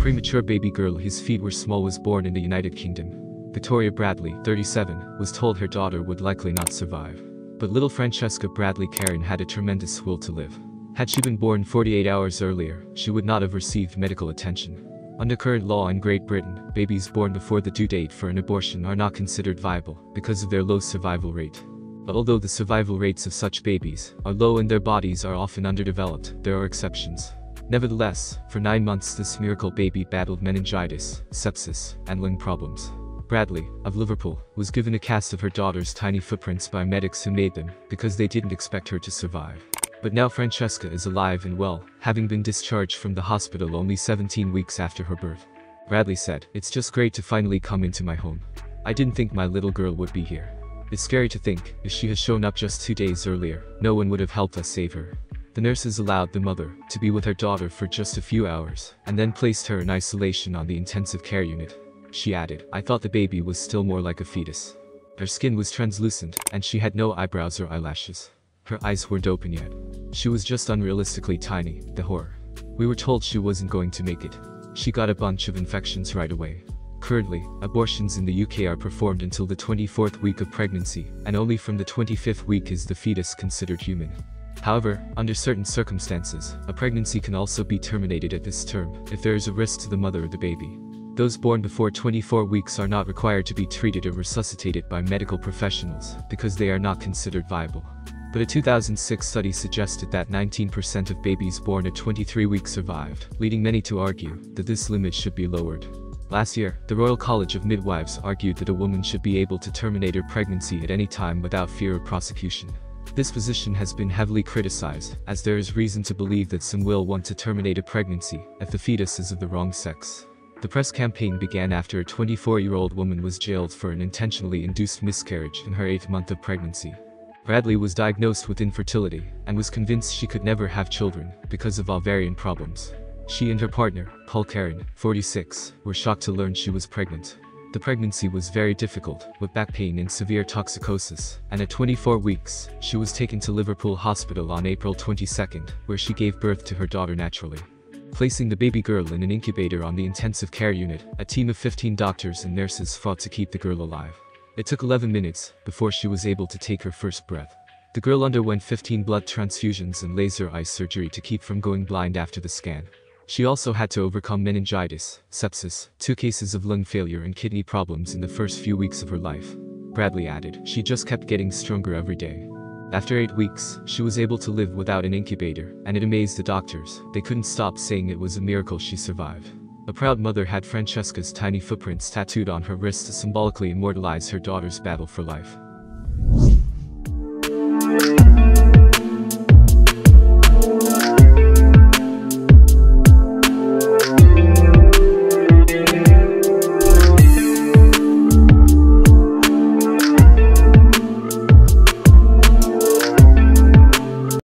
premature baby girl whose feet were small was born in the United Kingdom. Victoria Bradley, 37, was told her daughter would likely not survive. But little Francesca Bradley Karen had a tremendous will to live. Had she been born 48 hours earlier, she would not have received medical attention. Under current law in Great Britain, babies born before the due date for an abortion are not considered viable because of their low survival rate. But although the survival rates of such babies are low and their bodies are often underdeveloped, there are exceptions. Nevertheless, for nine months this miracle baby battled meningitis, sepsis, and lung problems. Bradley, of Liverpool, was given a cast of her daughter's tiny footprints by medics who made them because they didn't expect her to survive. But now Francesca is alive and well, having been discharged from the hospital only 17 weeks after her birth. Bradley said, It's just great to finally come into my home. I didn't think my little girl would be here. It's scary to think, if she had shown up just two days earlier, no one would have helped us save her. The nurses allowed the mother to be with her daughter for just a few hours, and then placed her in isolation on the intensive care unit. She added, I thought the baby was still more like a fetus. Her skin was translucent, and she had no eyebrows or eyelashes. Her eyes weren't open yet. She was just unrealistically tiny, the horror. We were told she wasn't going to make it. She got a bunch of infections right away. Currently, abortions in the UK are performed until the 24th week of pregnancy, and only from the 25th week is the fetus considered human. However, under certain circumstances, a pregnancy can also be terminated at this term if there is a risk to the mother or the baby. Those born before 24 weeks are not required to be treated or resuscitated by medical professionals because they are not considered viable. But a 2006 study suggested that 19% of babies born at 23 weeks survived, leading many to argue that this limit should be lowered. Last year, the Royal College of Midwives argued that a woman should be able to terminate her pregnancy at any time without fear of prosecution. This position has been heavily criticized, as there is reason to believe that some will want to terminate a pregnancy if the fetus is of the wrong sex. The press campaign began after a 24-year-old woman was jailed for an intentionally induced miscarriage in her eighth month of pregnancy. Bradley was diagnosed with infertility and was convinced she could never have children because of ovarian problems. She and her partner, Paul Karen, 46, were shocked to learn she was pregnant. The pregnancy was very difficult, with back pain and severe toxicosis, and at 24 weeks, she was taken to Liverpool Hospital on April 22, where she gave birth to her daughter naturally. Placing the baby girl in an incubator on the intensive care unit, a team of 15 doctors and nurses fought to keep the girl alive. It took 11 minutes before she was able to take her first breath. The girl underwent 15 blood transfusions and laser eye surgery to keep from going blind after the scan. She also had to overcome meningitis, sepsis, two cases of lung failure and kidney problems in the first few weeks of her life. Bradley added, she just kept getting stronger every day. After eight weeks, she was able to live without an incubator, and it amazed the doctors. They couldn't stop saying it was a miracle she survived. A proud mother had Francesca's tiny footprints tattooed on her wrist to symbolically immortalize her daughter's battle for life.